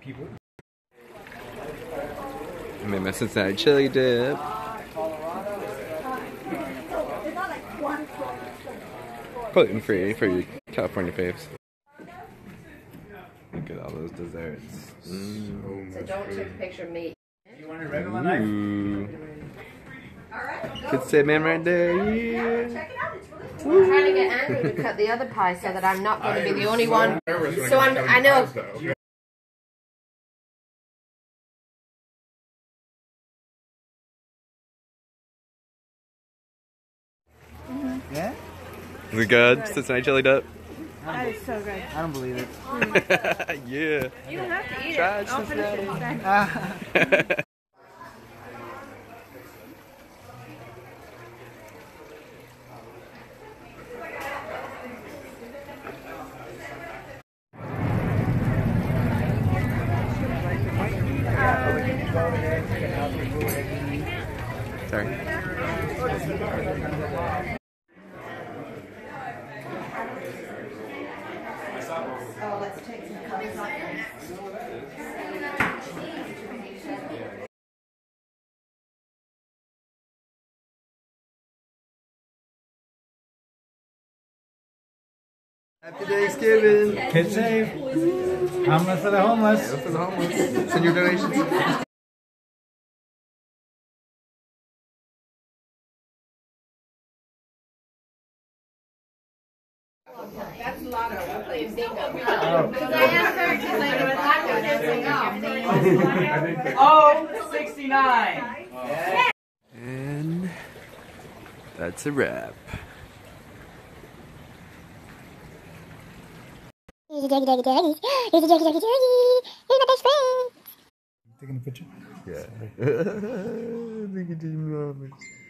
people. I made my Cincinnati chili dip. Gluten free for you California faves. Look at all those desserts. Mm. So don't take a picture of me. You want a regular knife? Ooh. Good say man right there. Yeah. I'm trying to get Andrew to cut the other pie so that I'm not going to be the only one. So I'm, I know. Yeah? Is it good? Cincinnati chili dip? That is so good. I don't believe it. yeah. You don't have to eat Try it. it, I'll finish it. Cincinnati. Thanks. Sorry. Happy Thanksgiving. Kid safe. Hamlet for the homeless. For the homeless. Send your donations. That's a lot of we're playing bingo. Because I asked her to play with dancing off. Oh, 69. And that's a wrap. Here's a doggy doggy doggy. Here's a doggy doggy doggy. Here's my best friend. Taking a picture. Yeah. Look at you, mamas.